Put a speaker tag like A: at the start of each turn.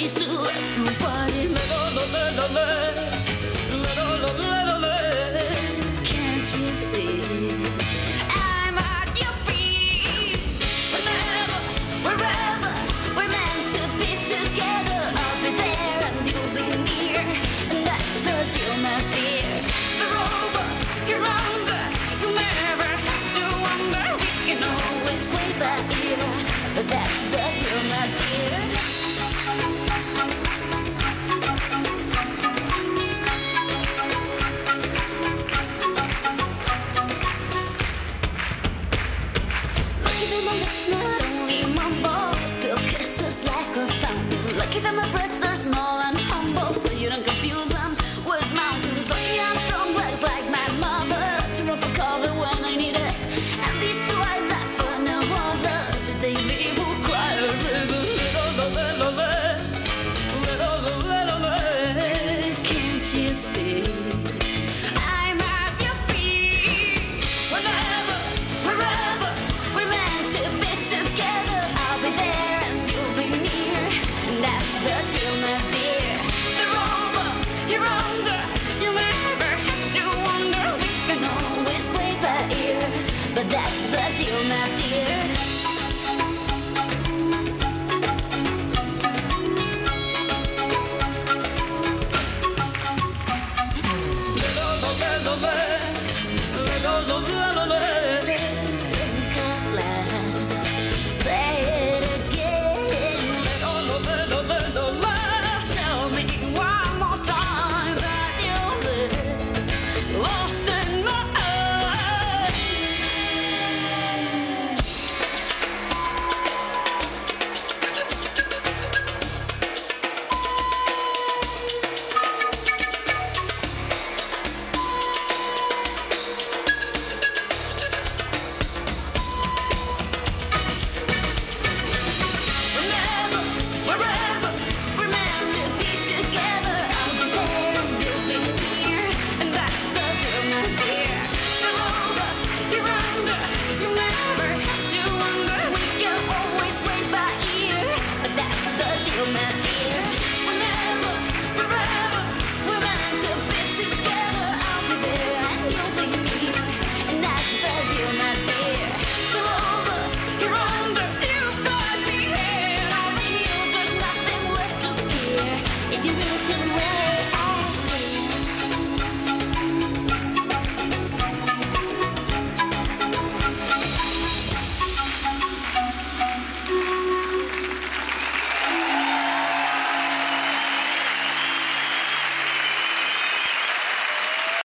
A: ways to let somebody Can't you see? was my But that's the deal, my dear.